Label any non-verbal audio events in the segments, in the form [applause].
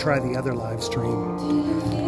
try the other live stream.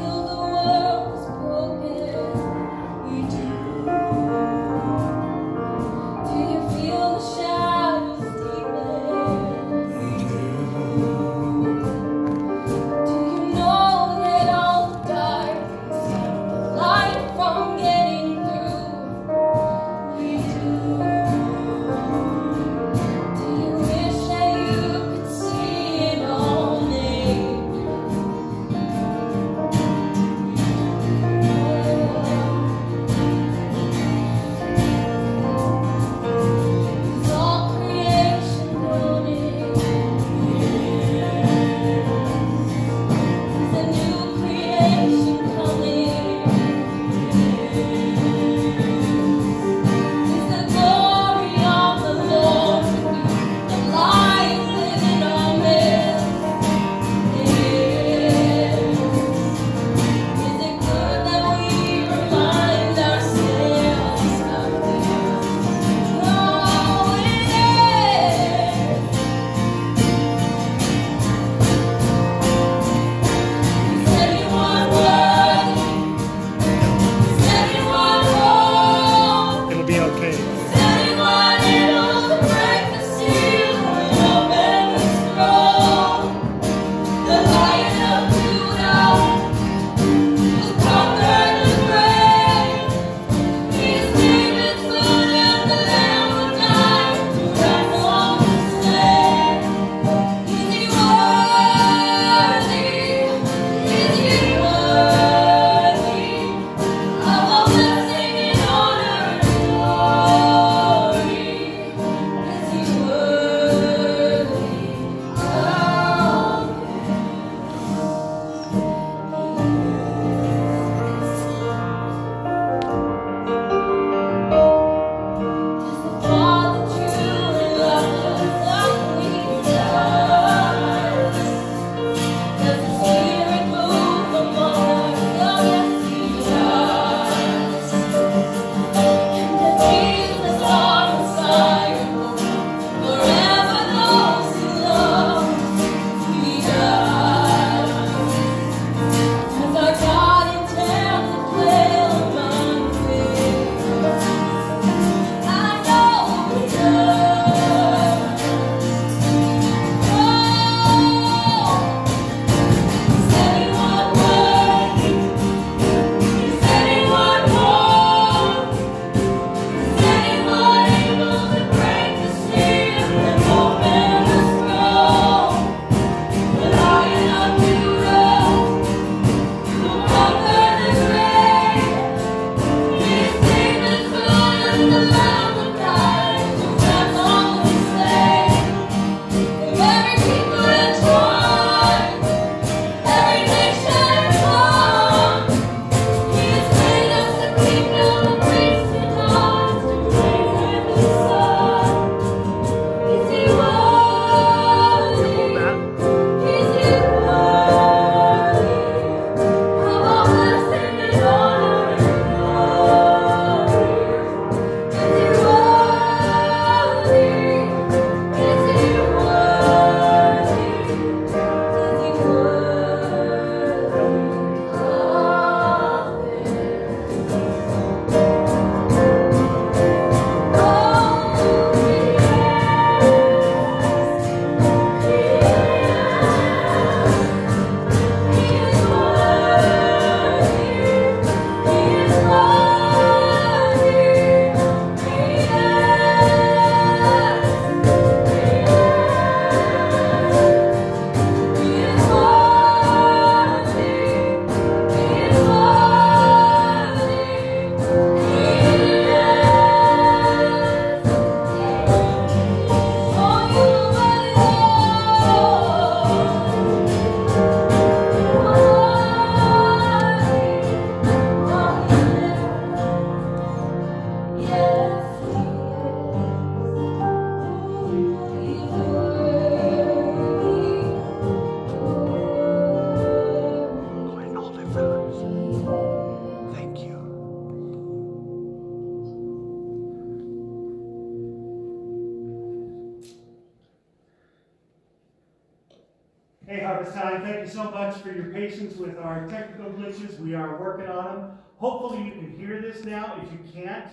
Thank you so much for your patience with our technical glitches. We are working on them. Hopefully, you can hear this now. If you can't,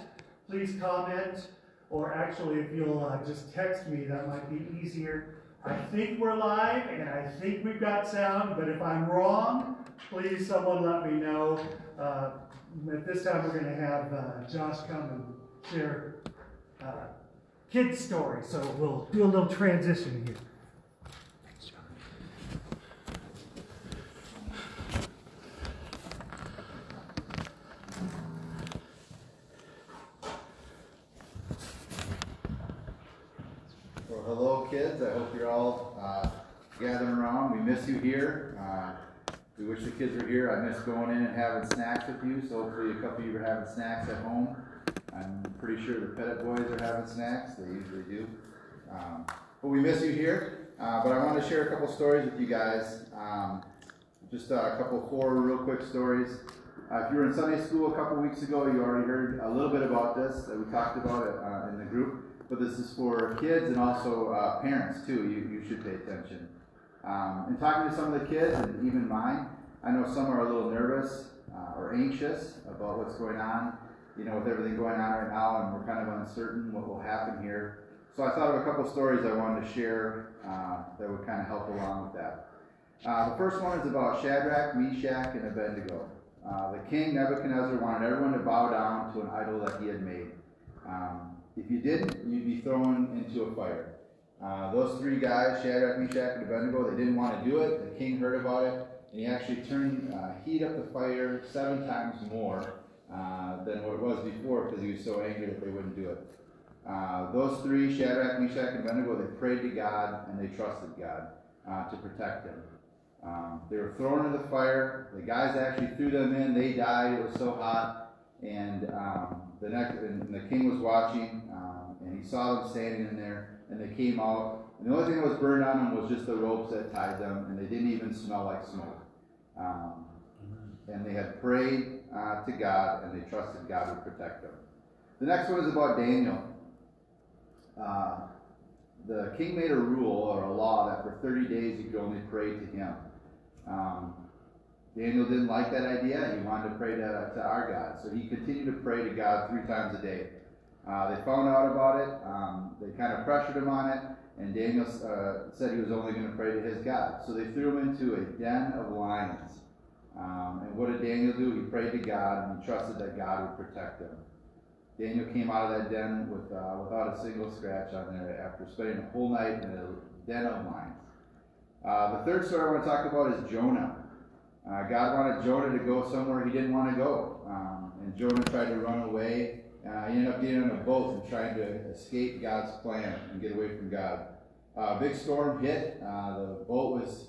please comment, or actually, if you'll uh, just text me, that might be easier. I think we're live, and I think we've got sound, but if I'm wrong, please someone let me know. Uh, at this time, we're going to have uh, Josh come and share uh, kids' stories, so we'll do a little transition here. Well, hello, kids. I hope you're all uh, gathering around. We miss you here. Uh, we wish the kids were here. I miss going in and having snacks with you. So hopefully, a couple of you are having snacks at home. I'm pretty sure the Pettit boys are having snacks. They usually do. Um, but we miss you here. Uh, but I want to share a couple stories with you guys. Um, just uh, a couple, four real quick stories. Uh, if you were in Sunday school a couple weeks ago, you already heard a little bit about this that we talked about it uh, in the group but this is for kids and also uh, parents too. You, you should pay attention. Um, and talking to some of the kids, and even mine, I know some are a little nervous uh, or anxious about what's going on, you know, with everything going on right now, and we're kind of uncertain what will happen here. So I thought of a couple stories I wanted to share uh, that would kind of help along with that. Uh, the first one is about Shadrach, Meshach, and Abednego. Uh, the king Nebuchadnezzar wanted everyone to bow down to an idol that he had made. Um, if you didn't, you'd be thrown into a fire. Uh, those three guys, Shadrach, Meshach, and Abednego, they didn't want to do it. The king heard about it, and he actually turned, uh, heat up the fire seven times more uh, than what it was before because he was so angry that they wouldn't do it. Uh, those three, Shadrach, Meshach, and Abednego, they prayed to God and they trusted God uh, to protect them. Um, they were thrown in the fire. The guys actually threw them in. They died. It was so hot. And um, the next, and the king was watching, um, and he saw them standing in there, and they came out. And the only thing that was burned on them was just the ropes that tied them, and they didn't even smell like smoke. Um, and they had prayed uh, to God, and they trusted God would protect them. The next one is about Daniel. Uh, the king made a rule or a law that for 30 days you could only pray to him. Um, Daniel didn't like that idea. He wanted to pray to, to our God. So he continued to pray to God three times a day. Uh, they found out about it. Um, they kind of pressured him on it. And Daniel uh, said he was only going to pray to his God. So they threw him into a den of lions. Um, and what did Daniel do? He prayed to God and he trusted that God would protect him. Daniel came out of that den with, uh, without a single scratch on there after spending a whole night in a den of lions. Uh, the third story I want to talk about is Jonah. Uh, God wanted Jonah to go somewhere he didn't want to go. Um, and Jonah tried to run away. Uh, he ended up getting on a boat and trying to escape God's plan and get away from God. A uh, big storm hit. Uh, the boat was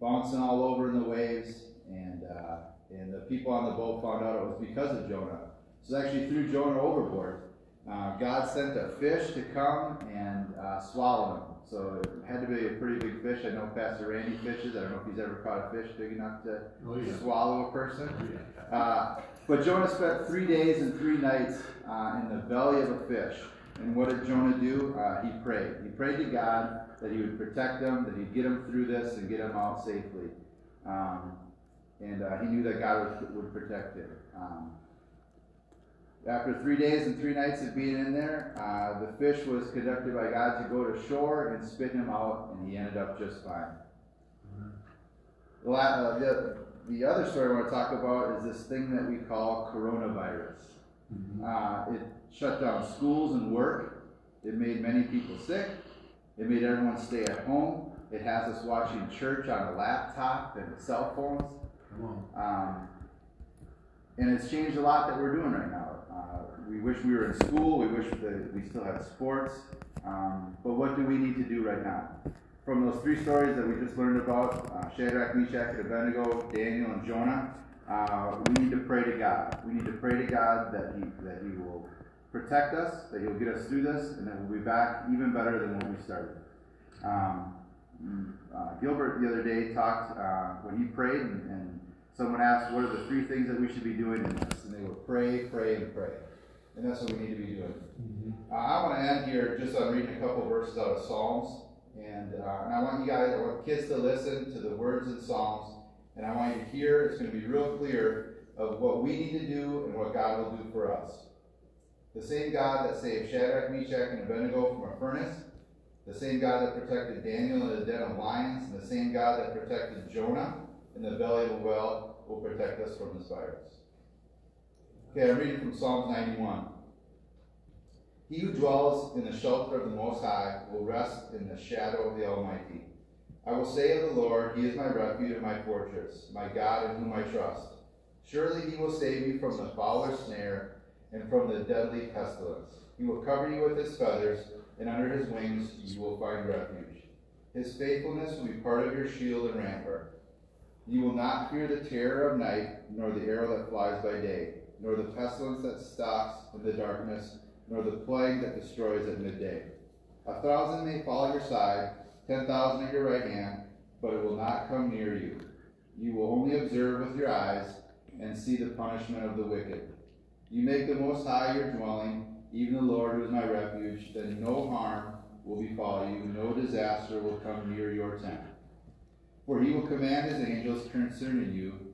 bouncing all over in the waves, and uh, and the people on the boat found out it was because of Jonah. So they actually threw Jonah overboard. Uh, God sent a fish to come and swallow him. So it had to be a pretty big fish. I know Pastor Randy fishes. I don't know if he's ever caught a fish big enough to oh, yeah. swallow a person. Oh, uh, but Jonah spent three days and three nights uh, in the belly of a fish. And what did Jonah do? Uh, he prayed. He prayed to God that he would protect them, that he'd get them through this and get them out safely. Um, and uh, he knew that God would, would protect him. Um, after three days and three nights of being in there, uh, the fish was conducted by God to go to shore and spit him out, and he ended up just fine. Mm-hmm. The, uh, the, the, other story I want to talk about is this thing that we call coronavirus. Mm-hmm. Uh, it shut down schools and work. It made many people sick. It made everyone stay at home. It has us watching church on a laptop and cell phones. Um, and it's changed a lot that we're doing right now. Uh, we wish we were in school. We wish that we still had sports. Um, but what do we need to do right now? From those three stories that we just learned about, uh, Shadrach, Meshach, and Abednego, Daniel, and Jonah, uh, we need to pray to God. We need to pray to God that He that He will protect us, that He'll get us through this, and that we'll be back even better than when we started. Um, uh, Gilbert the other day talked uh, when he prayed and, and Someone asked, what are the three things that we should be doing in this? And they were pray, pray, and pray. And that's what we need to be doing. Mm-hmm. Uh, I want to end here just on reading a couple verses out of Psalms. And uh, and I want you guys, I want kids to listen to the words of Psalms, and I want you to hear, it's going to be real clear of what we need to do and what God will do for us. The same God that saved Shadrach, Meshach, and Abednego from a furnace, the same God that protected Daniel in the den of lions, and the same God that protected Jonah in the belly of a well will protect us from this virus. Okay, I'm reading from Psalms 91. He who dwells in the shelter of the Most High will rest in the shadow of the Almighty. I will say of the Lord, He is my refuge and my fortress, my God in whom I trust. Surely He will save you from the fowler's snare and from the deadly pestilence. He will cover you with His feathers, and under His wings you will find refuge. His faithfulness will be part of your shield and rampart. You will not fear the terror of night, nor the arrow that flies by day, nor the pestilence that stalks in the darkness nor the plague that destroys at midday. A thousand may fall at your side, ten thousand at your right hand, but it will not come near you. You will only observe with your eyes and see the punishment of the wicked. You make the Most High your dwelling, even the Lord who is my refuge, then no harm will befall you, no disaster will come near your tent. For he will command his angels concerning you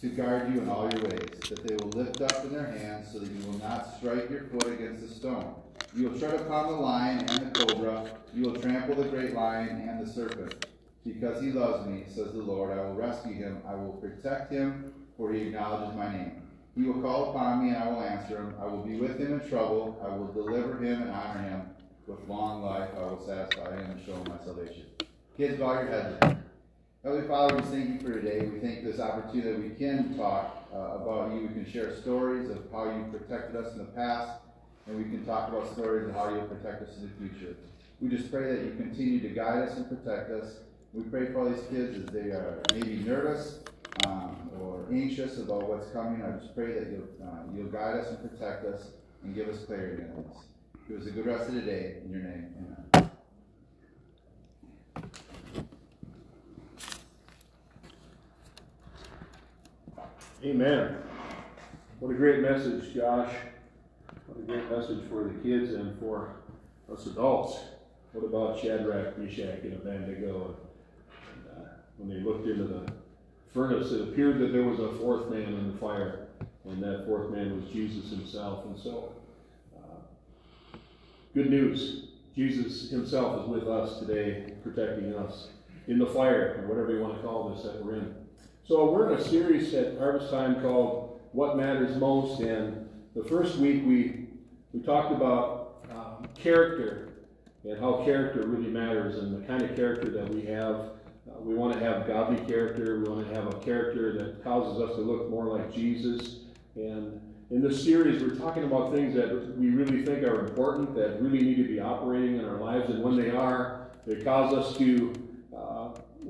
to guard you in all your ways, that they will lift up in their hands so that you will not strike your foot against a stone. You will tread upon the lion and the cobra, you will trample the great lion and the serpent. Because he loves me, says the Lord, I will rescue him, I will protect him, for he acknowledges my name. He will call upon me, and I will answer him. I will be with him in trouble. I will deliver him and honor him. With long life, I will satisfy him and show him my salvation. Kids, bow your heads. Heavenly Father, we thank you for today. We thank this opportunity that we can talk uh, about you. We can share stories of how you protected us in the past, and we can talk about stories of how you'll protect us in the future. We just pray that you continue to guide us and protect us. We pray for all these kids as they are maybe nervous um, or anxious about what's coming. I just pray that you'll, uh, you'll guide us and protect us and give us clarity in this. Give us a good rest of the day. In your name, amen. Amen. What a great message, Josh. What a great message for the kids and for us adults. What about Shadrach, Meshach, and Abednego? And, uh, when they looked into the furnace, it appeared that there was a fourth man in the fire, and that fourth man was Jesus himself. And so, uh, good news. Jesus himself is with us today, protecting us in the fire, or whatever you want to call this that we're in. So we're in a series at Harvestime called What Matters Most, and the first week we we talked about um, character and how character really matters and the kind of character that we have. Uh, we want to have godly character. We want to have a character that causes us to look more like Jesus. And in this series, we're talking about things that we really think are important, that really need to be operating in our lives, and when they are, they cause us to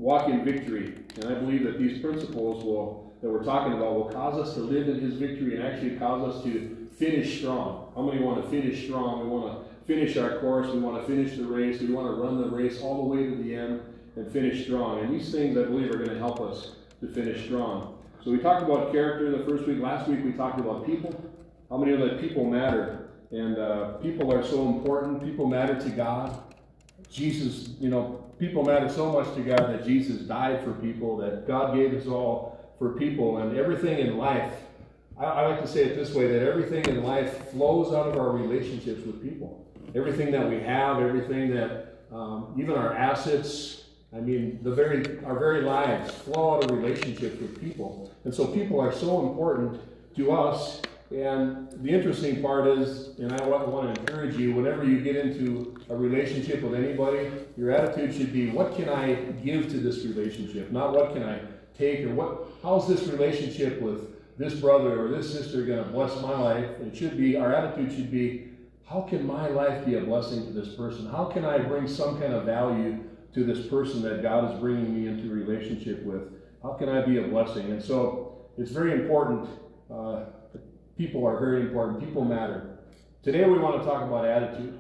walk in victory. And I believe that these principles will, that we're talking about will cause us to live in his victory and actually cause us to finish strong. How many want to finish strong? We want to finish our course. We want to finish the race. We want to run the race all the way to the end and finish strong. And these things, I believe, are going to help us to finish strong. So we talked about character the first week. Last week we talked about people. How many know that people matter? And uh, people are so important. People matter to God. Jesus, you know, people matter so much to God that Jesus died for people, that God gave us all for people, and everything in life. I, I like to say it this way that everything in life flows out of our relationships with people. Everything that we have, everything that, um, even our assets, I mean, the very our very lives flow out of relationships with people, and so people are so important to us. And the interesting part is, and I want to encourage you, whenever you get into a relationship with anybody, your attitude should be, what can I give to this relationship? Not what can I take or what, how's this relationship with this brother or this sister going to bless my life? It should be, our attitude should be, how can my life be a blessing to this person? How can I bring some kind of value to this person that God is bringing me into relationship with? How can I be a blessing? And so it's very important. Uh, people are very important. People matter. Today we want to talk about attitude.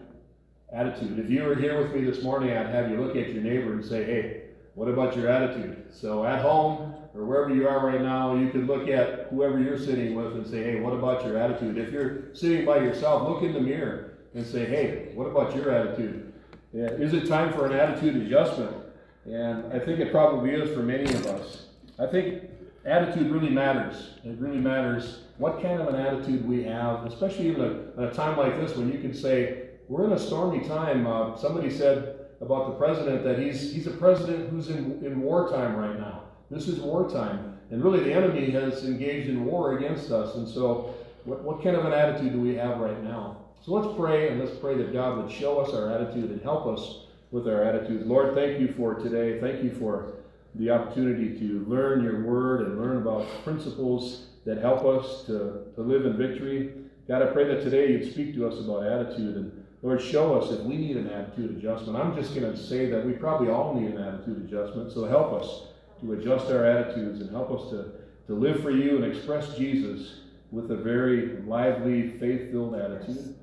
Attitude. If you were here with me this morning, I'd have you look at your neighbor and say, hey, what about your attitude? So at home or wherever you are right now, you can look at whoever you're sitting with and say, hey, what about your attitude? If you're sitting by yourself, look in the mirror and say, hey, what about your attitude? Yeah, Is it time for an attitude adjustment? And I think it probably is for many of us. I think attitude really matters. It really matters what kind of an attitude we have, especially even a, a time like this when you can say, we're in a stormy time. Uh, somebody said about the president that he's, he's a president who's in, in wartime right now. This is wartime. And really, the enemy has engaged in war against us. And so, what, what kind of an attitude do we have right now? So let's pray and let's pray that God would show us our attitude and help us with our attitudes. Lord, thank you for today. Thank you for the opportunity to learn your word and learn about principles that help us to, to live in victory. God, I pray that today you'd speak to us about attitude and Lord, show us if we need an attitude adjustment. I'm just going to say that we probably all need an attitude adjustment. So help us to adjust our attitudes and help us to, to live for you and express Jesus with a very lively, faith filled attitude.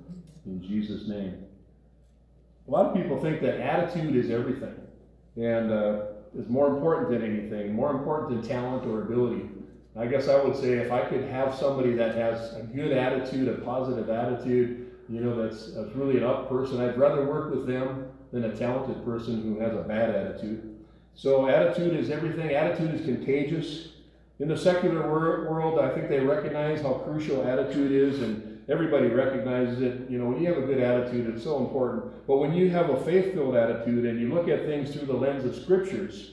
In Jesus' name. A lot of people think that attitude is everything and uh, is more important than anything, more important than talent or ability. I guess I would say if I could have somebody that has a good attitude, a positive attitude, you know, that's, that's really an up person, I'd rather work with them than a talented person who has a bad attitude. So, attitude is everything, attitude is contagious. In the secular wor- world, I think they recognize how crucial attitude is, and everybody recognizes it. You know, when you have a good attitude, it's so important. But when you have a faith filled attitude and you look at things through the lens of scriptures,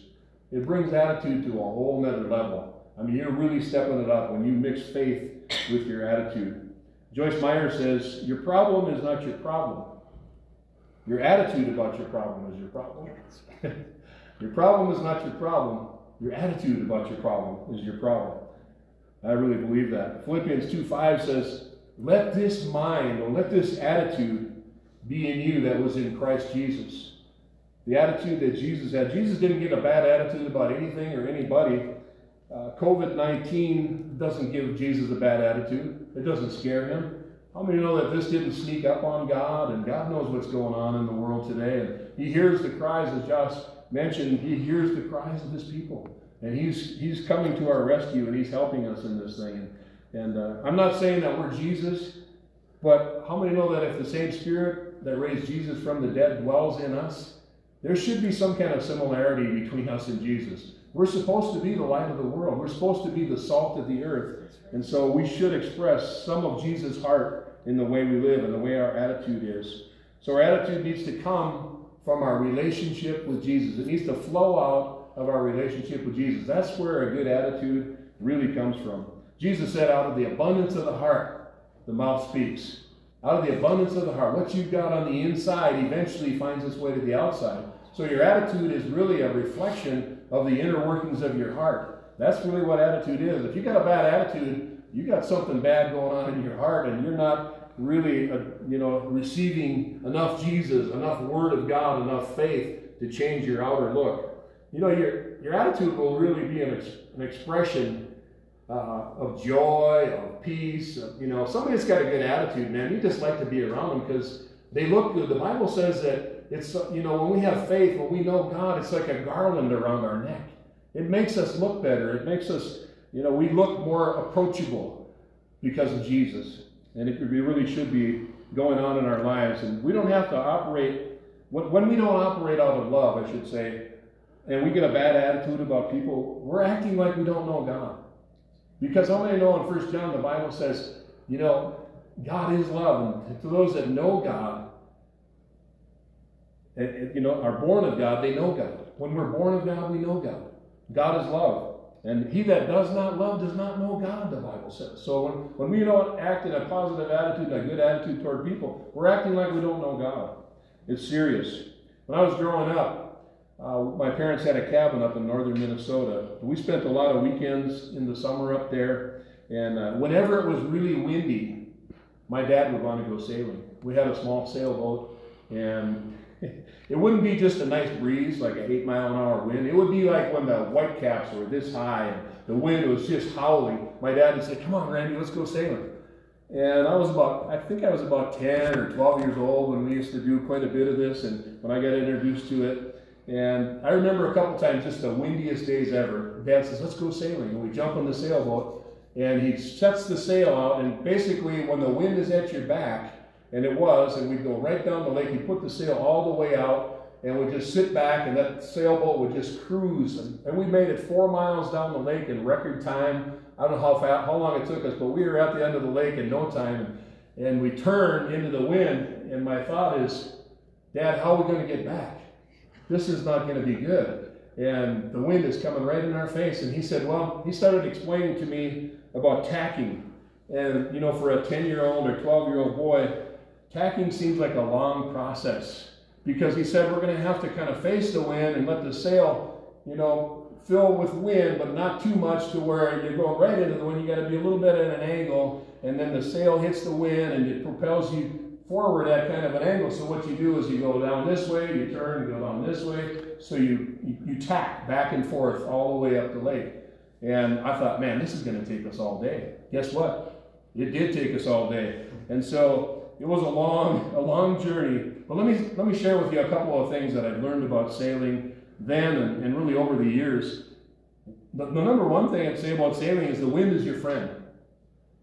it brings attitude to a whole nother level. I mean, you're really stepping it up when you mix faith with your attitude. Joyce Meyer says, Your problem is not your problem. Your attitude about your problem is your problem. [laughs] your problem is not your problem. Your attitude about your problem is your problem. I really believe that. Philippians 2 5 says, Let this mind or let this attitude be in you that was in Christ Jesus. The attitude that Jesus had. Jesus didn't get a bad attitude about anything or anybody. Uh, COVID 19 doesn't give Jesus a bad attitude, it doesn't scare him. How many know that this didn't sneak up on God and God knows what's going on in the world today? And He hears the cries, as Josh mentioned, He hears the cries of His people. And He's, he's coming to our rescue and He's helping us in this thing. And uh, I'm not saying that we're Jesus, but how many know that if the same Spirit that raised Jesus from the dead dwells in us, there should be some kind of similarity between us and Jesus. We're supposed to be the light of the world. We're supposed to be the salt of the earth. And so we should express some of Jesus' heart in the way we live and the way our attitude is. So our attitude needs to come from our relationship with Jesus. It needs to flow out of our relationship with Jesus. That's where a good attitude really comes from. Jesus said, out of the abundance of the heart, the mouth speaks. Out of the abundance of the heart, what you've got on the inside eventually finds its way to the outside. So your attitude is really a reflection of the inner workings of your heart. That's really what attitude is. If you got a bad attitude, you got something bad going on in your heart, and you're not really, uh, you know, receiving enough Jesus, enough Word of God, enough faith to change your outer look. You know, your your attitude will really be an, ex- an expression uh, of joy, of peace. Of, you know, somebody that's got a good attitude, man, you just like to be around them because they look good. The Bible says that it's, you know, when we have faith, when we know God, it's like a garland around our neck. It makes us look better. It makes us, you know, we look more approachable because of Jesus. And it really should be going on in our lives. And we don't have to operate, when we don't operate out of love, I should say, and we get a bad attitude about people, we're acting like we don't know God. Because how many know in First John the Bible says, you know, God is love. And to those that know God, and, you know, are born of God, they know God. When we're born of God, we know God. God is love. And he that does not love does not know God, the Bible says. So when, when we don't act in a positive attitude, a good attitude toward people, we're acting like we don't know God. It's serious. When I was growing up, uh, my parents had a cabin up in northern Minnesota. We spent a lot of weekends in the summer up there. And uh, whenever it was really windy, my dad would want to go sailing. We had a small sailboat, and [laughs] it wouldn't be just a nice breeze, like an eight mile an hour wind. It would be like when the whitecaps were this high and the wind was just howling. My dad would say, Come on, Randy, let's go sailing. And I was about, I think I was about 10 or 12 years old when we used to do quite a bit of this, and when I got introduced to it. And I remember a couple times, just the windiest days ever. Dad says, Let's go sailing. And we jump on the sailboat, and he sets the sail out, and basically, when the wind is at your back, And it was, and we'd go right down the lake. He'd put the sail all the way out, and we'd just sit back, and that sailboat would just cruise. And, and we made it four miles down the lake in record time. I don't know how fast, how long it took us, but we were at the end of the lake in no time. And, and we turned into the wind, and my thought is, Dad, how are we going to get back? This is not going to be good. And the wind is coming right in our face. And he said, Well, he started explaining to me about tacking. And, you know, for a 10 year old or 12 year old boy, tacking seems like a long process because he said we're going to have to kind of face the wind and let the sail, you know, fill with wind, but not too much to where you're going right into the wind. You got to be a little bit at an angle, and then the sail hits the wind and it propels you forward at kind of an angle. So what you do is you go down this way, you turn, go down this way. So you, you, you tack back and forth all the way up the lake. And I thought, man, this is going to take us all day. Guess what? It did take us all day. And so it was a long, a long journey. But let me let me share with you a couple of things that I've learned about sailing then and, and really over the years. The, the number one thing I'd say about sailing is the wind is your friend.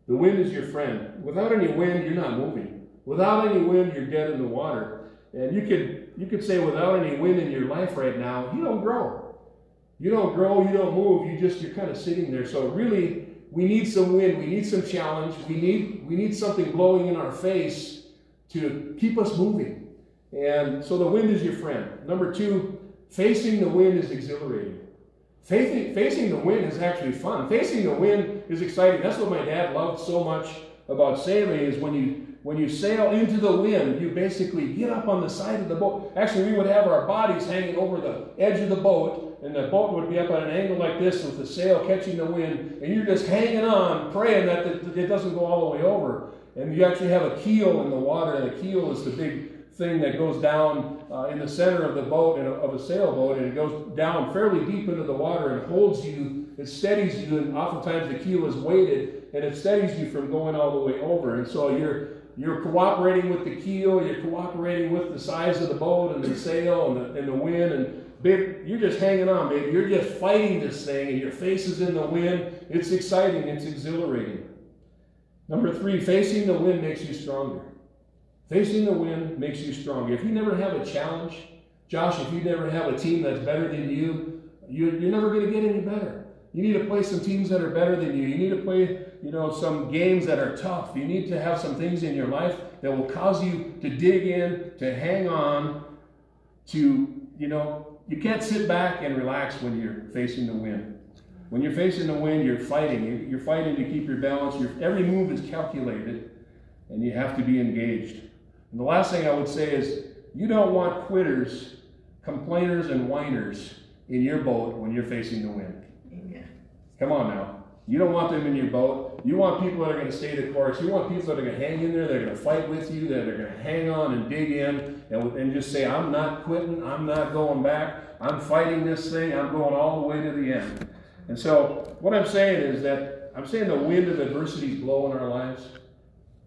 The wind is your friend. Without any wind, you're not moving. Without any wind, you're dead in the water. And you could you could say without any wind in your life right now, you don't grow. You don't grow, you don't move, you just you're kind of sitting there. So really, we need some wind, we need some challenge, we need we need something blowing in our face to keep us moving. And so the wind is your friend. Number two, facing the wind is exhilarating. Facing, facing the wind is actually fun. Facing the wind is exciting. That's what my dad loved so much about sailing is when you when you sail into the wind, you basically get up on the side of the boat. Actually, we would have our bodies hanging over the edge of the boat, and the boat would be up at an angle like this with the sail catching the wind, and you're just hanging on, praying that it doesn't go all the way over. And you actually have a keel in the water, and the keel is the big thing that goes down uh, in the center of the boat, of a sailboat, and it goes down fairly deep into the water and holds you, it steadies you, and oftentimes the keel is weighted, and it steadies you from going all the way over. And so you're you're cooperating with the keel, you're cooperating with the size of the boat and the sail and the, and the wind, and babe, you're just hanging on, baby. You're just fighting this thing, and your face is in the wind. It's exciting, it's exhilarating. Number three, facing the wind makes you stronger. Facing the wind makes you stronger. If you never have a challenge, Josh, if you never have a team that's better than you, you you're never going to get any better. You need to play some teams that are better than you. You need to play, you know, some games that are tough. You need to have some things in your life that will cause you to dig in, to hang on, to, you know, you can't sit back and relax when you're facing the wind. When you're facing the wind, you're fighting. You're fighting to keep your balance. Your, every move is calculated, and you have to be engaged. And the last thing I would say is you don't want quitters, complainers, and whiners in your boat when you're facing the wind. Come on now. You don't want them in your boat. You want people that are going to stay the course. You want people that are going to hang in there, They're going to fight with you, that are going to hang on and dig in and, and just say, I'm not quitting. I'm not going back. I'm fighting this thing. I'm going all the way to the end. And so, what I'm saying is that I'm saying the wind of adversity is blowing our lives.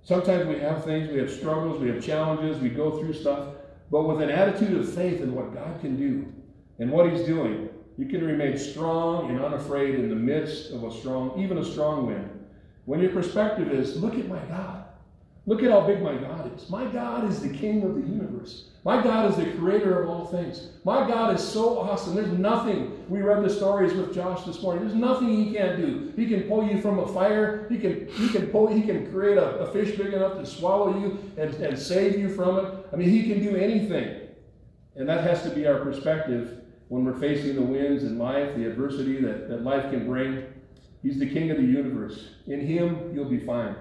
Sometimes we have things, we have struggles, we have challenges, we go through stuff, but with an attitude of faith in what God can do and what He's doing, you can remain strong and unafraid in the midst of a strong, even a strong wind. When your perspective is, look at my God. Look at how big my God is. My God is the king of the universe. My God is the creator of all things. My God is so awesome. There's nothing. We read the stories with Josh this morning. There's nothing he can't do. He can pull you from a fire. He can he can pull he can create a, a fish big enough to swallow you and, and save you from it. I mean, he can do anything. And that has to be our perspective when we're facing the winds in life, the adversity that, that life can bring. He's the king of the universe. In him, you'll be fine.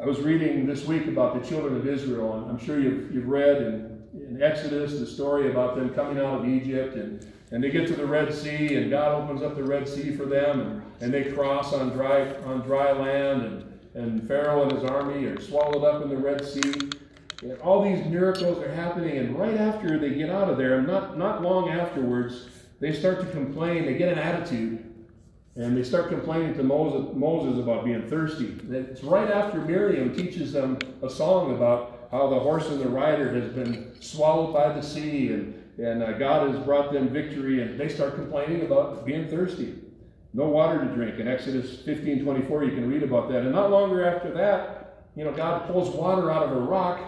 I was reading this week about the children of Israel, and I'm sure you've, you've read in, in Exodus the story about them coming out of Egypt, and, and they get to the Red Sea, and God opens up the Red Sea for them, and, and they cross on dry, on dry land, and, and Pharaoh and his army are swallowed up in the Red Sea. And all these miracles are happening, and right after they get out of there, and not, not long afterwards, they start to complain, they get an attitude, and they start complaining to Moses, Moses about being thirsty. It's right after Miriam teaches them a song about how the horse and the rider has been swallowed by the sea, and, and uh, God has brought them victory, and they start complaining about being thirsty. No water to drink. In Exodus 15 24, you can read about that. And not longer after that, you know, God pulls water out of a rock.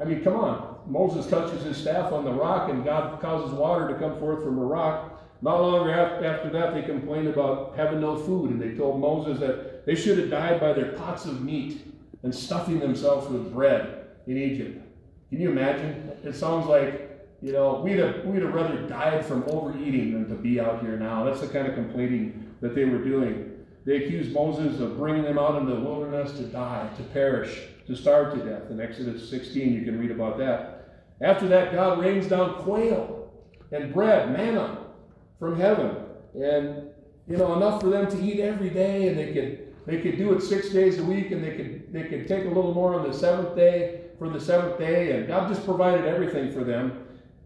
I mean, come on. Moses touches his staff on the rock, and God causes water to come forth from a rock. Not long after that, they complained about having no food, and they told Moses that they should have died by their pots of meat and stuffing themselves with bread in Egypt. Can you imagine? It sounds like, you know, we'd have, we'd have rather died from overeating than to be out here now. That's the kind of complaining that they were doing. They accused Moses of bringing them out into the wilderness to die, to perish, to starve to death. In Exodus 16, you can read about that. After that, God rains down quail and bread, manna, from heaven. And, you know, enough for them to eat every day, and they could they could do it six days a week, and they could they could take a little more on the seventh day for the seventh day, and God just provided everything for them.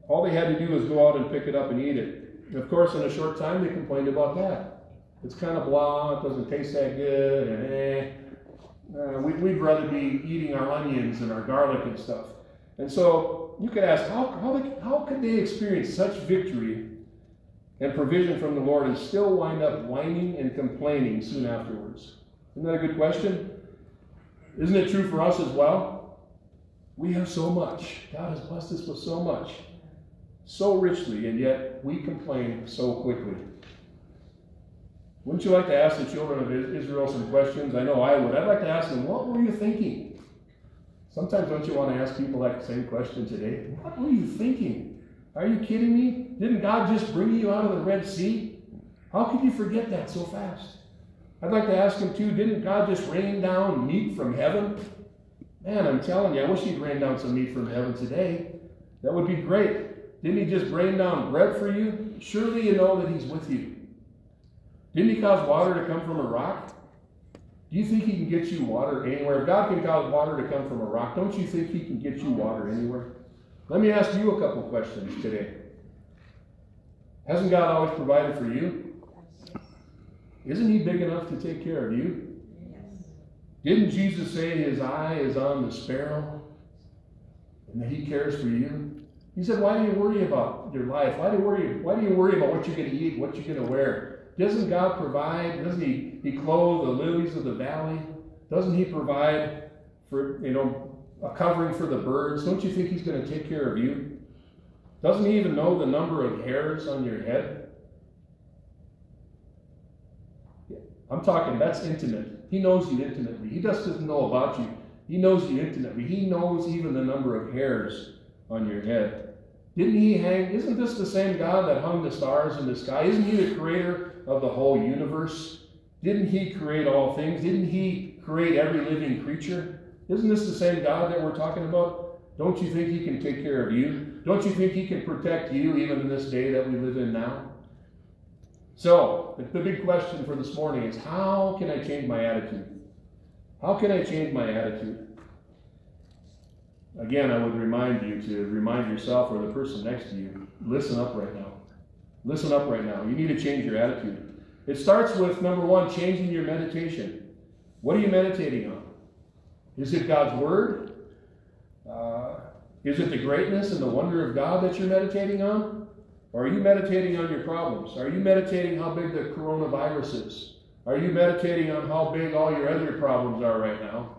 All they had to do was go out and pick it up and eat it. Of course, in a short time, they complained about that. It's kind of blah, it doesn't taste that good, and eh. Uh, we'd, we'd rather be eating our onions and our garlic and stuff. And so you could ask, how, how, how could they experience such victory and provision from the Lord and still wind up whining and complaining soon afterwards? Isn't that a good question? Isn't it true for us as well? We have so much. God has blessed us with so much, so richly, and yet we complain so quickly. Wouldn't you like to ask the children of Israel some questions? I know I would. I'd like to ask them, what were you thinking? Sometimes don't you want to ask people that same question today? What were you thinking? Are you kidding me? Didn't God just bring you out of the Red Sea? How could you forget that so fast? I'd like to ask him too, didn't God just rain down meat from heaven? Man, I'm telling you, I wish he'd rain down some meat from heaven today. That would be great. Didn't he just rain down bread for you? Surely you know that he's with you. Didn't he cause water to come from a rock? Do you think he can get you water anywhere? If God can cause water to come from a rock, don't you think he can get you water anywhere? Let me ask you a couple questions today. Hasn't God always provided for you? Isn't he big enough to take care of you? Didn't Jesus say his eye is on the sparrow and that he cares for you? He said, Why do you worry about your life? Why do you worry, why do you worry about what you're going to eat, what you're going to wear? Doesn't God provide? Doesn't he, he clothe the lilies of the valley? Doesn't he provide for, you know, a covering for the birds? Don't you think he's going to take care of you? Doesn't he even know the number of hairs on your head? I'm talking, that's intimate. He knows you intimately. He just doesn't know about you. He knows you intimately. He knows even the number of hairs on your head. Didn't he hang? Isn't this the same God that hung the stars in the sky? Isn't he the creator of the whole universe? Didn't he create all things? Didn't he create every living creature? Isn't this the same God that we're talking about? Don't you think he can take care of you? Don't you think he can protect you even in this day that we live in now? So, the big question for this morning is how can I change my attitude? How can I change my attitude? Again, I would remind you to remind yourself or the person next to you listen up right now. Listen up right now. You need to change your attitude. It starts with number one, changing your meditation. What are you meditating on? Is it God's Word? Uh, is it the greatness and the wonder of God that you're meditating on? Or are you meditating on your problems? Are you meditating how big the coronavirus is? Are you meditating on how big all your other problems are right now?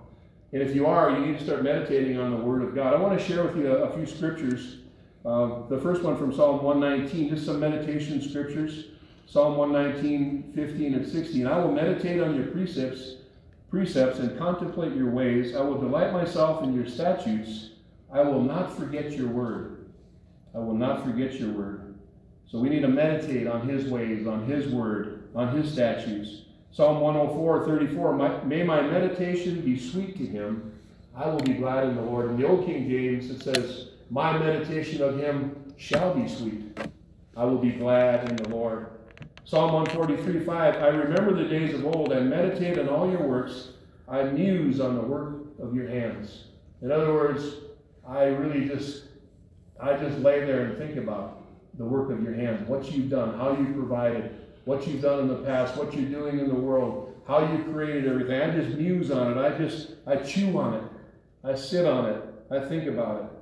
And if you are, you need to start meditating on the Word of God. I want to share with you a, a few scriptures. Uh, the first one from Psalm 119, just some meditation scriptures. Psalm 119, 15 and 16. I will meditate on your precepts, precepts and contemplate your ways. I will delight myself in your statutes. I will not forget your word. I will not forget your word. So we need to meditate on his ways, on his word, on his statutes. Psalm 104, 34, my, may my meditation be sweet to him. I will be glad in the Lord. In the Old King James, it says, my meditation of him shall be sweet. I will be glad in the Lord. Psalm 143, 5, I remember the days of old and meditate on all your works. I muse on the work of your hands. In other words, I really just, I just lay there and think about the work of your hands, what you've done, how you provided, what you've done in the past, what you're doing in the world, how you created everything. I just muse on it. I just, I chew on it. I sit on it. I think about it.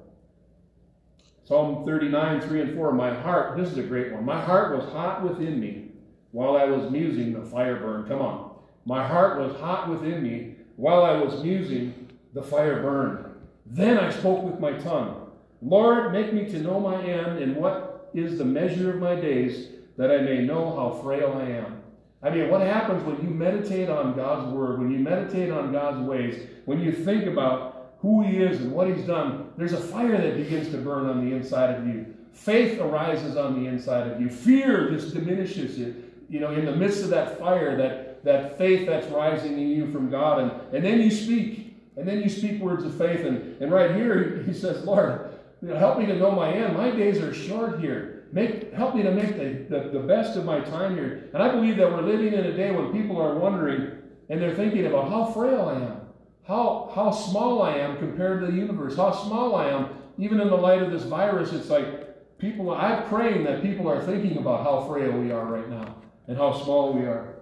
Psalm 39, 3 and 4. My heart, this is a great one. My heart was hot within me while I was musing, the fire burned. Come on. My heart was hot within me While I was musing, the fire burned. Then I spoke with my tongue. Lord, make me to know my end and what is the measure of my days, that I may know how frail I am. I mean, what happens when you meditate on God's word, when you meditate on God's ways, when you think about who He is and what He's done, there's a fire that begins to burn on the inside of you. Faith arises on the inside of you. Fear just diminishes it. You know, in the midst of that fire, that, that faith that's rising in you from God. And, and then you speak. And then you speak words of faith. And, and right here, he says, Lord, you know, help me to know my end. My days are short here. Make, help me to make the, the, the best of my time here. And I believe that we're living in a day when people are wondering and they're thinking about how frail I am, how, how small I am compared to the universe, how small I am. Even in the light of this virus, it's like People, I'm praying that people are thinking about how frail we are right now and how small we are.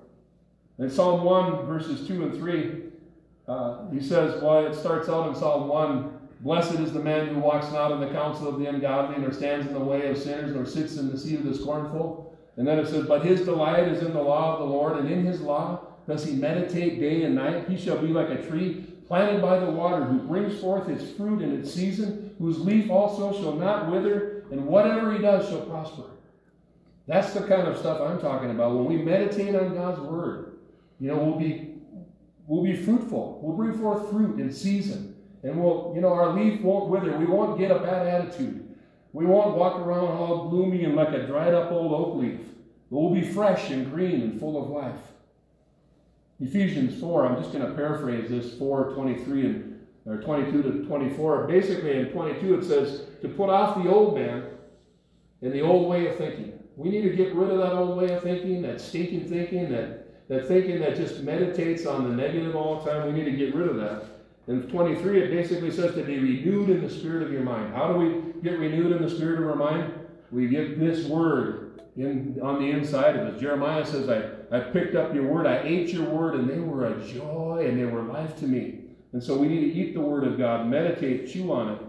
In Psalm 1, verses 2 and 3, uh, he says, well, it starts out in Psalm 1 Blessed is the man who walks not in the counsel of the ungodly, nor stands in the way of sinners, nor sits in the seat of the scornful. And then it says, But his delight is in the law of the Lord, and in his law does he meditate day and night. He shall be like a tree planted by the water, who brings forth its fruit in its season, whose leaf also shall not wither and whatever he does shall prosper. That's the kind of stuff I'm talking about. When we meditate on God's word, you know, we'll be we'll be fruitful. We'll bring forth fruit in season. And we'll, you know, our leaf won't wither. We won't get a bad attitude. We won't walk around all gloomy and like a dried up old oak leaf. But we'll be fresh and green and full of life. Ephesians 4, I'm just going to paraphrase this 4 23 and or 22 to 24. Basically, in 22, it says to put off the old man and the old way of thinking. We need to get rid of that old way of thinking, that stinking thinking, that, that thinking that just meditates on the negative all the time. We need to get rid of that. In 23, it basically says to be renewed in the spirit of your mind. How do we get renewed in the spirit of our mind? We get this word in on the inside of us. Jeremiah says, I, I picked up your word, I ate your word, and they were a joy and they were life to me. And so we need to eat the Word of God, meditate, chew on it.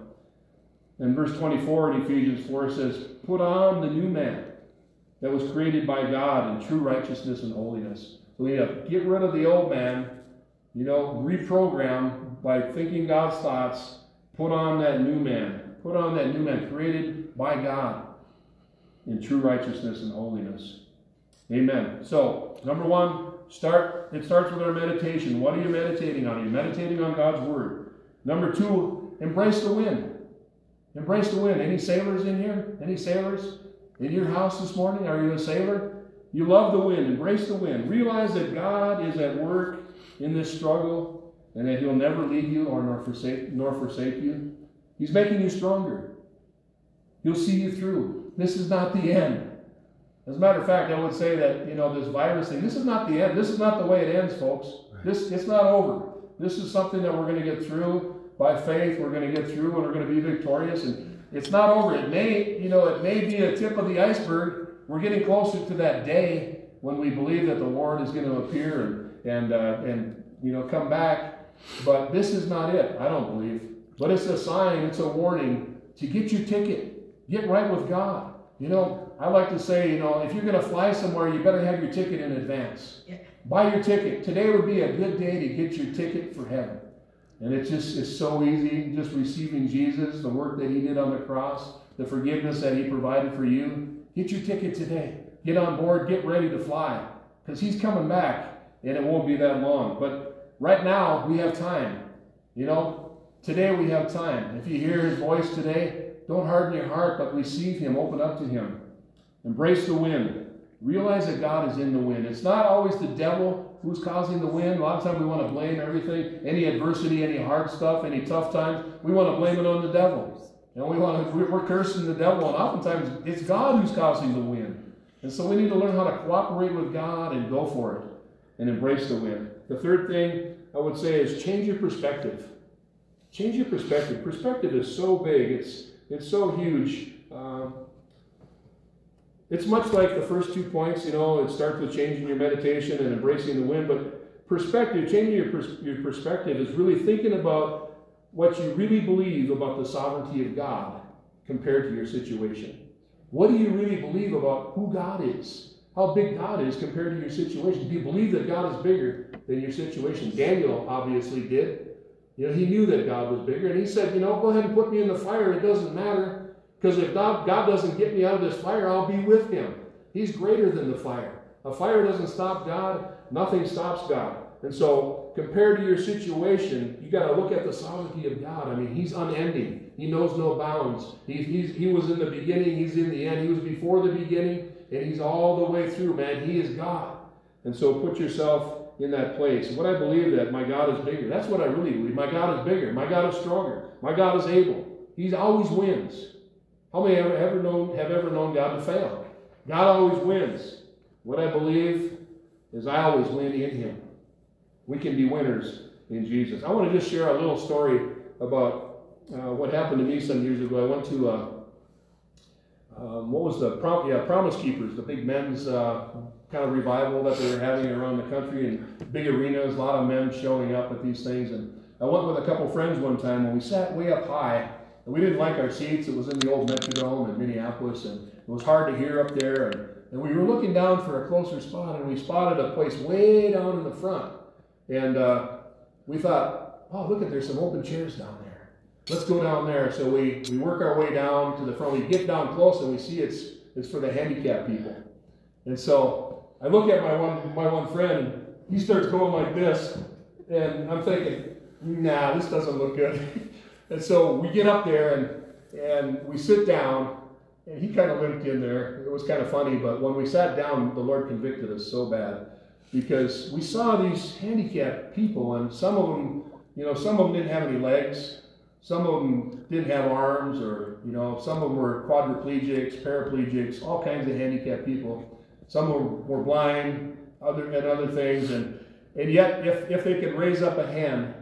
And verse 24 in Ephesians 4 says, Put on the new man that was created by God in true righteousness and holiness. So we have to get rid of the old man, you know, reprogram by thinking God's thoughts, put on that new man. Put on that new man created by God in true righteousness and holiness. Amen. So, number one, Start, it starts with our meditation. What are you meditating on? Are you meditating on God's Word? Number two, embrace the wind. Embrace the wind. Any sailors in here? Any sailors in your house this morning? Are you a sailor? You love the wind. Embrace the wind. Realize that God is at work in this struggle and that He'll never leave you or nor forsake, nor forsake you. He's making you stronger. He'll see you through. This is not the end. As a matter of fact, I would say that, you know, this virus thing, this is not the end. This is not the way it ends, folks. This, it's not over. This is something that we're going to get through by faith. We're going to get through and we're going to be victorious. And it's not over. It may, you know, it may be a tip of the iceberg. We're getting closer to that day when we believe that the Lord is going to appear and, and, uh, and you know, come back. But this is not it, I don't believe. But it's a sign, it's a warning to get your ticket. Get right with God. You know, I like to say, you know, if you're going to fly somewhere, you better have your ticket in advance. Yeah. Buy your ticket. Today would be a good day to get your ticket for heaven. And it just is so easy, just receiving Jesus, the work that he did on the cross, the forgiveness that he provided for you. Get your ticket today. Get on board, get ready to fly. Because he's coming back, and it won't be that long. But right now, we have time. You know, today we have time. If you hear his voice today, don't harden your heart, but receive him, open up to him. Embrace the wind. Realize that God is in the wind. It's not always the devil who's causing the wind. A lot of times we want to blame everything, any adversity, any hard stuff, any tough times. We want to blame it on the devil. And we want to, we're cursing the devil, and oftentimes it's God who's causing the wind. And so we need to learn how to cooperate with God and go for it and embrace the wind. The third thing I would say is change your perspective. Change your perspective. Perspective is so big, it's, it's so huge. Um, it's much like the first two points, you know, it starts with changing your meditation and embracing the wind, but perspective, changing your, pers- your perspective is really thinking about what you really believe about the sovereignty of God compared to your situation. What do you really believe about who God is how big God is compared to your situation. Do you believe that God is bigger than your situation? Daniel obviously did. You know, he knew that God was bigger, and he said, you know, go ahead and put me in the fire. It doesn't matter. Because if God, God doesn't get me out of this fire, I'll be with him. He's greater than the fire. A fire doesn't stop God, nothing stops God. And so, compared to your situation, you got to look at the sovereignty of God. I mean, He's unending. He knows no bounds. He, he's, he was in the beginning, He's in the end. He was before the beginning, and He's all the way through, man. He is God. And so, put yourself in that place. What I believe that my God is bigger. That's what I really believe. My God is bigger. My God is stronger. My God is able. He always wins. How many have ever known have ever known God to fail? God always wins. What I believe is I always win in Him. We can be winners in Jesus. I want to just share a little story about uh, what happened to me some years ago. I went to uh, um, what was the prom- yeah Promise Keepers, the big men's uh, kind of revival that they were having around the country and big arenas, a lot of men showing up at these things. And I went with a couple friends one time and we sat way up high. And we didn't like our seats. It was in the old Metrodome in Minneapolis, and it was hard to hear up there. And, and we were looking down for a closer spot, and we spotted a place way down in the front. And uh, we thought, oh, look at there's some open chairs down there. Let's go down there. So we, we work our way down to the front. We get down close, and we see it's it's for the handicapped people. And so I look at my one my one friend, and he starts going like this, and I'm thinking, nah, this doesn't look good. [laughs] and so we get up there and and we sit down, and he kind of limped in there. It was kind of funny, but when we sat down, the Lord convicted us so bad because we saw these handicapped people, and some of them, you know, some of them didn't have any legs, some of them didn't have arms, or you know, some of them were quadriplegics, paraplegics, all kinds of handicapped people. Some were, were blind, other and other things, and and yet, if if they could raise up a hand,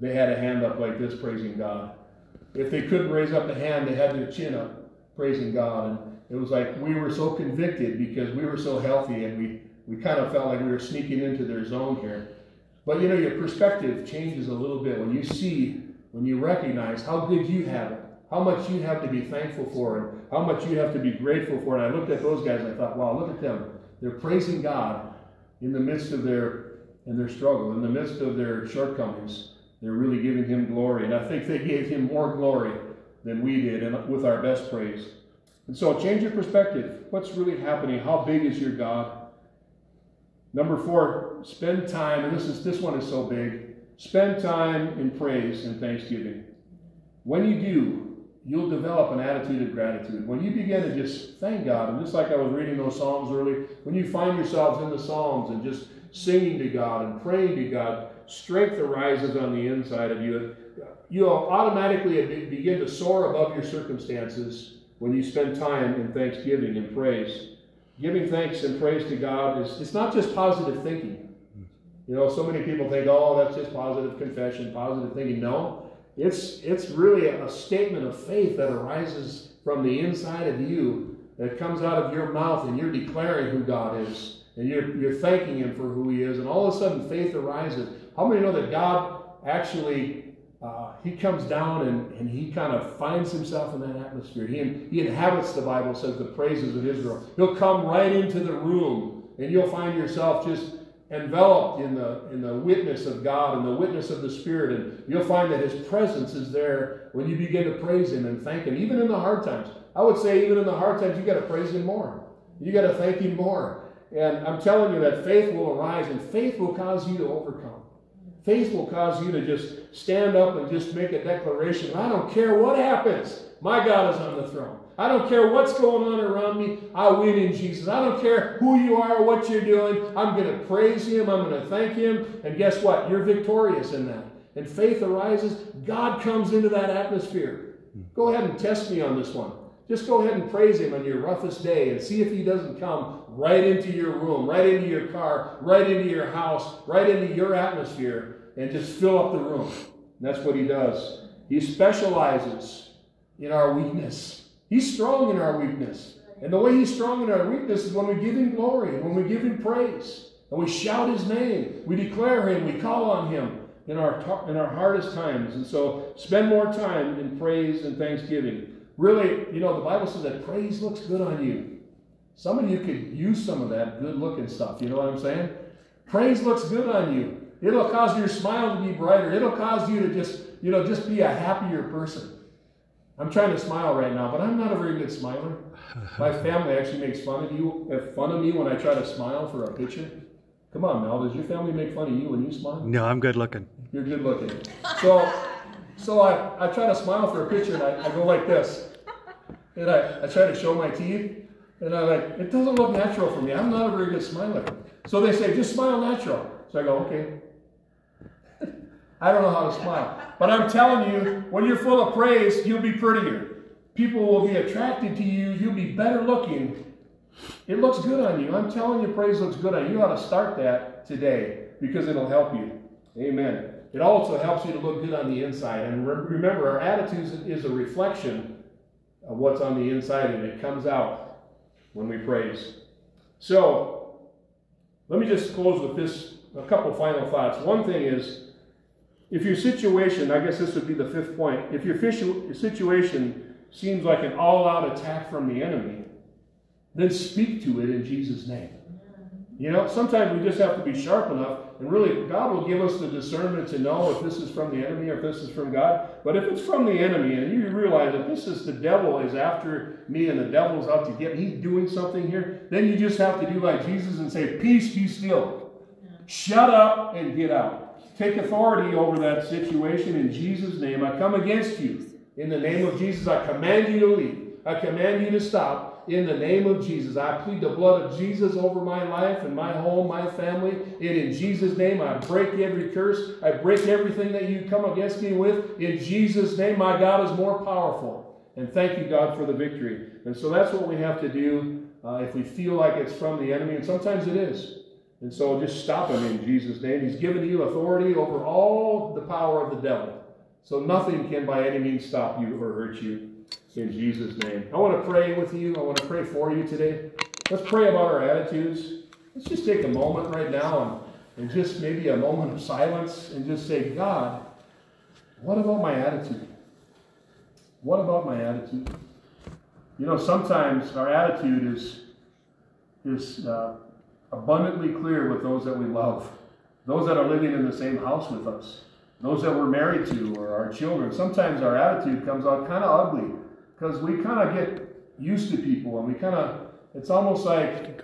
they had a hand up like this, praising God. If they couldn't raise up the hand, they had their chin up, praising God. And it was like we were so convicted because we were so healthy, and we we kind of felt like we were sneaking into their zone here. But you know, your perspective changes a little bit when you see, when you recognize how good you have it, how much you have to be thankful for, and how much you have to be grateful for. And I looked at those guys and I thought, wow, look at them. They're praising God in the midst of their in their struggle, in the midst of their shortcomings. They're really giving him glory. And I think they gave him more glory than we did and with our best praise. And so change your perspective. What's really happening? How big is your God? Number four, spend time, and this is this one is so big. Spend time in praise and thanksgiving. When you do, you'll develop an attitude of gratitude. When you begin to just thank God, and just like I was reading those Psalms earlier, when you find yourselves in the Psalms and just singing to God and praying to God, strength arises on the inside of you. You'll automatically begin to soar above your circumstances when you spend time in thanksgiving and praise. Giving thanks and praise to God is it's not just positive thinking. You know, so many people think, oh, that's just positive confession, positive thinking. No, it's it's really a statement of faith that arises from the inside of you that comes out of your mouth, and you're declaring who God is, and you're you're thanking Him for who He is, and all of a sudden faith arises. How many know that God actually uh, he comes down and, and he kind of finds himself in that atmosphere. He, he inhabits, the Bible says, the praises of Israel. He'll come right into the room and you'll find yourself just enveloped in the, in the witness of God and the witness of the Spirit. And you'll find that his presence is there when you begin to praise him and thank him, even in the hard times. I would say, even in the hard times, you got to praise him more. You got to thank him more. And I'm telling you that faith will arise and faith will cause you to overcome. Faith will cause you to just stand up and just make a declaration. I don't care what happens. My God is on the throne. I don't care what's going on around me. I win in Jesus. I don't care who you are what you're doing. I'm going to praise Him. I'm going to thank Him. And guess what? You're victorious in that. And faith arises. God comes into that atmosphere. Go ahead and test me on this one. Just go ahead and praise Him on your roughest day and see if He doesn't come right into your room, right into your car, right into your house, right into your atmosphere and just fill up the room. And that's what he does. He specializes in our weakness. He's strong in our weakness. And the way he's strong in our weakness is when we give him glory, when we give him praise, and we shout his name, we declare him, we call on him in our, in our hardest times. And so spend more time in praise and thanksgiving. Really, you know, the Bible says that praise looks good on you. Some of you could use some of that good looking stuff. You know what I'm saying? Praise looks good on you. It'll cause your smile to be brighter. It'll cause you to just, you know, just be a happier person. I'm trying to smile right now, but I'm not a very good smiler. My [laughs] family actually makes fun of you, uh, fun of me when I try to smile for a picture. Come on, Mel. Does your family make fun of you when you smile? No, I'm good looking. You're good looking. So, so I, I try to smile for a picture and I, I go like this. And I, I try to show my teeth. And I'm like, it doesn't look natural for me. I'm not a very good smiler. So they say, just smile natural. So I go, okay. [laughs] I don't know how to smile. But I'm telling you, when you're full of praise, you'll be prettier. People will be attracted to you. You'll be better looking. It looks good on you. I'm telling you, praise looks good on you. You ought to start that today because it'll help you. Amen. It also helps you to look good on the inside. And re- remember, our attitude is a reflection of what's on the inside, and it comes out when we praise. So, let me just close with this a couple final thoughts. One thing is, if your situation, I guess this would be the fifth point, if your situation seems like an all out attack from the enemy, then speak to it in Jesus' name. You know, sometimes we just have to be sharp enough, and really, God will give us the discernment to know if this is from the enemy or if this is from God. But if it's from the enemy, and you realize that this is the devil is after me and the devil's out to get me, he's doing something here, then you just have to do like Jesus and say, Peace, be still. Shut up and get out. Take authority over that situation in Jesus' name. I come against you. In the name of Jesus, I command you to leave. I command you to stop. In the name of Jesus, I plead the blood of Jesus over my life and my home, my family. And in Jesus' name, I break every curse. I break everything that you come against me with. In Jesus' name, my God is more powerful. And thank you, God, for the victory. And so that's what we have to do uh, if we feel like it's from the enemy. And sometimes it is. And so just stop him in Jesus' name. He's given you authority over all the power of the devil. So nothing can by any means stop you or hurt you in Jesus' name. I want to pray with you. I want to pray for you today. Let's pray about our attitudes. Let's just take a moment right now and, and just maybe a moment of silence and just say, God, what about my attitude? What about my attitude? You know, sometimes our attitude is, is uh, abundantly clear with those that we love, those that are living in the same house with us, those that we're married to, or our children. Sometimes our attitude comes out kind of ugly because we kind of get used to people and we kind of, it's almost like,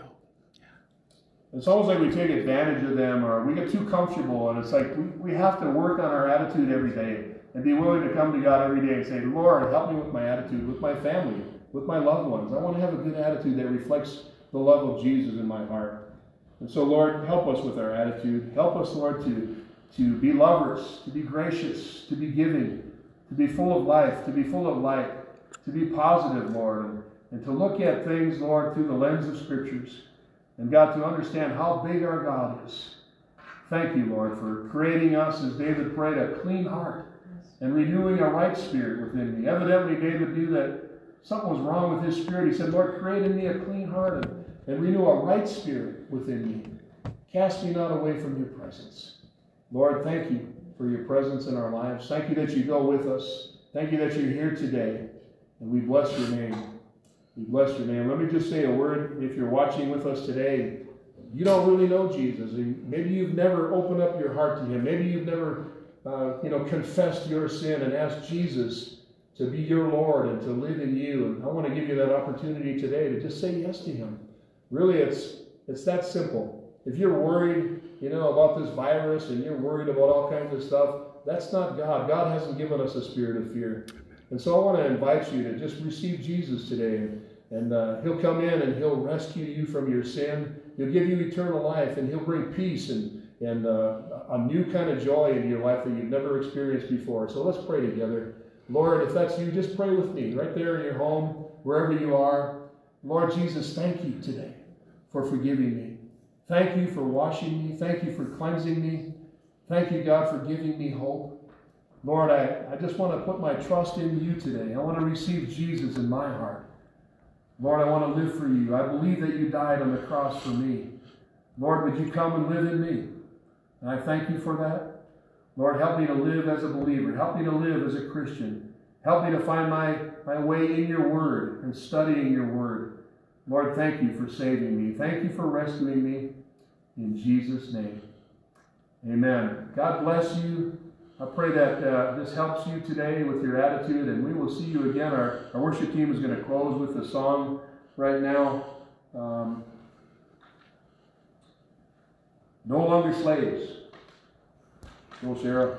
it's almost like we take advantage of them or we get too comfortable and it's like we, we have to work on our attitude every day and be willing to come to God every day and say, Lord, help me with my attitude, with my family, with my loved ones. I want to have a good attitude that reflects the love of Jesus in my heart. And so, Lord, help us with our attitude. Help us, Lord, to, to be lovers, to be gracious, to be giving, to be full of life, to be full of light, to be positive, Lord, and, to look at things, Lord, through the lens of Scriptures. And God, to understand how big our God is. Thank you, Lord, for creating us, as David prayed, a clean heart and renewing a right spirit within me. Evidently, David knew that something was wrong with his spirit. He said, Lord, create in me a clean heart and, and renew a right spirit within me. Cast me not away from your presence. Lord, thank you for your presence in our lives. Thank you that you go with us. Thank you that you're here today. And we bless your name. We bless your name. Let me just say a word. If you're watching with us today, you don't really know Jesus. Maybe you've never opened up your heart to him. Maybe you've never, uh, you know, confessed your sin and asked Jesus to be your Lord and to live in you. And I want to give you that opportunity today to just say yes to him. Really, it's it's that simple. If you're worried, you know, about this virus and you're worried about all kinds of stuff, that's not God. God hasn't given us a spirit of fear. And so I want to invite you to just receive Jesus today. And uh, he'll come in and he'll rescue you from your sin. He'll give you eternal life and he'll bring peace and, and uh, a new kind of joy in your life that you've never experienced before. So let's pray together. Lord, if that's you, just pray with me right there in your home, wherever you are. Lord Jesus, thank you today for forgiving me. Thank you for washing me. Thank you for cleansing me. Thank you, God, for giving me hope. Lord, I, I just want to put my trust in you today. I want to receive Jesus in my heart. Lord, I want to live for you. I believe that you died on the cross for me. Lord, would you come and live in me? And I thank you for that. Lord, help me to live as a believer. Help me to live as a Christian. Help me to find my, my way in your word and studying your word. Lord, thank you for saving me. Thank you for rescuing me. In Jesus' name. Amen. God bless you. I pray that uh, this helps you today with your attitude, and we will see you again. Our, our worship team is going to close with a song right now. Um, no longer slaves. Go, Sarah.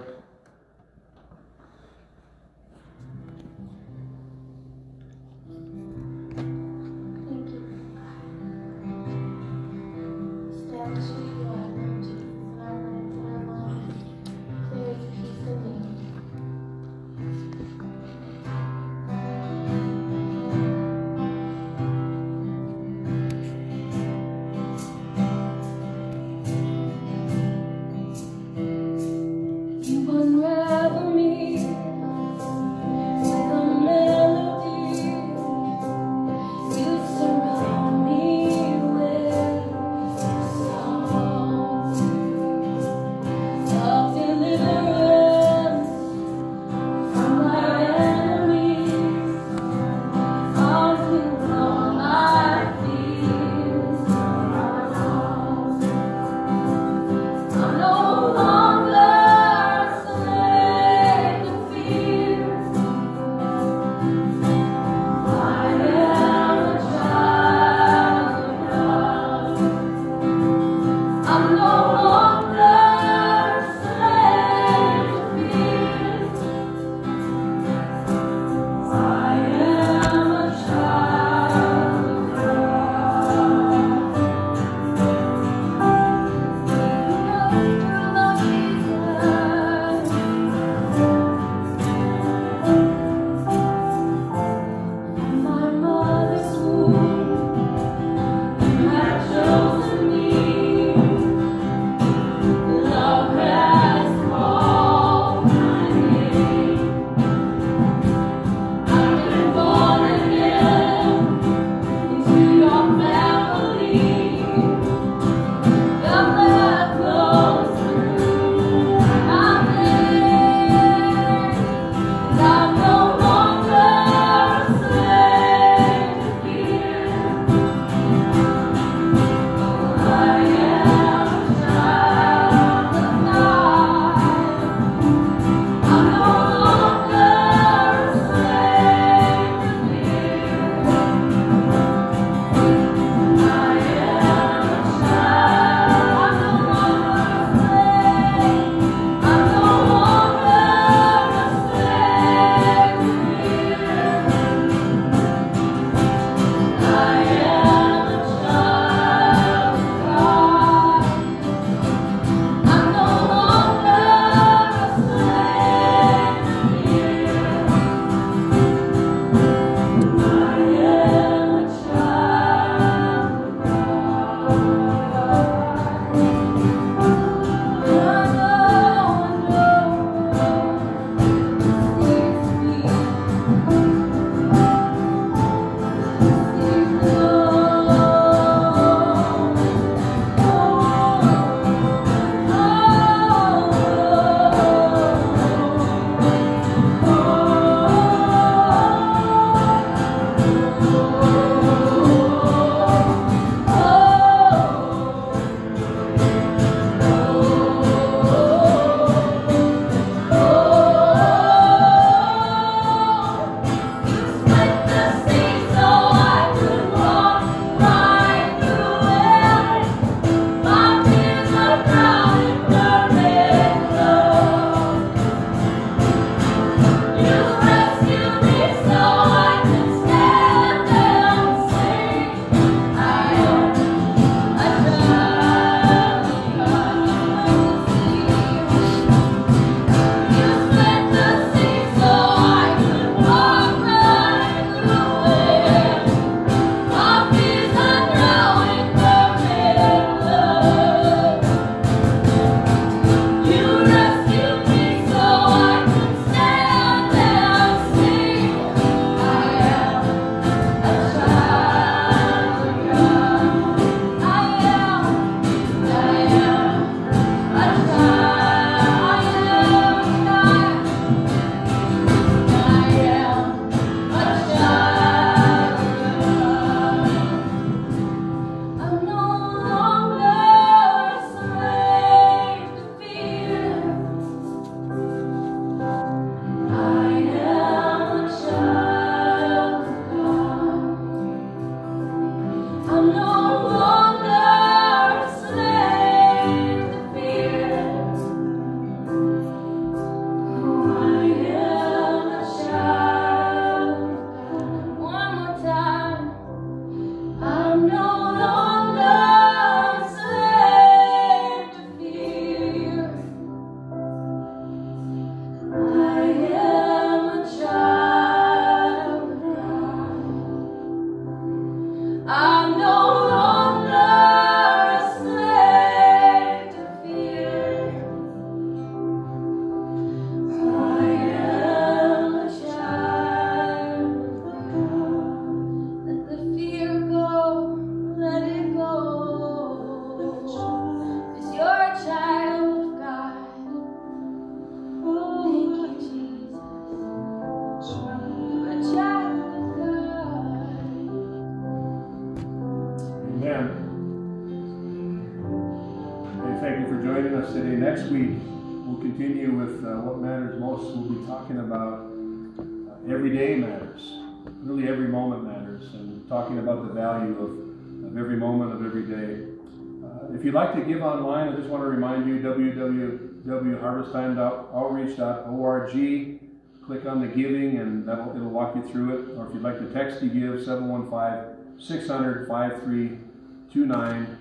www.harvestime.outreach.org. Click on the giving, and that'll it'll walk you through it. Or if you'd like to text to give, 715 600 5329.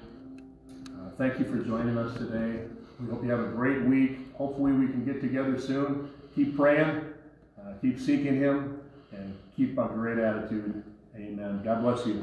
Uh, Thank you for joining us today. We hope you have a great week. Hopefully, we can get together soon. Keep praying, uh, keep seeking Him, and keep a great attitude. Amen. God bless you.